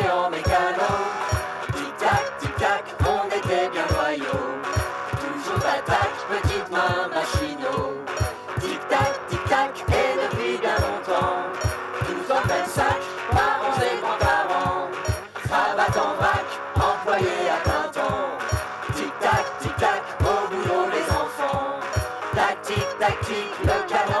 et en mécano. Tic-tac, tic-tac, on était bien loyaux. Toujours patac, petite main machinot. Tic-tac, tic-tac, et depuis bien longtemps. Nous en même sac, parents et grands-parents. Cravate en vrac, employé à plein temps. Tic-tac, tic-tac, au boulot les enfants. tic tac tic le canard.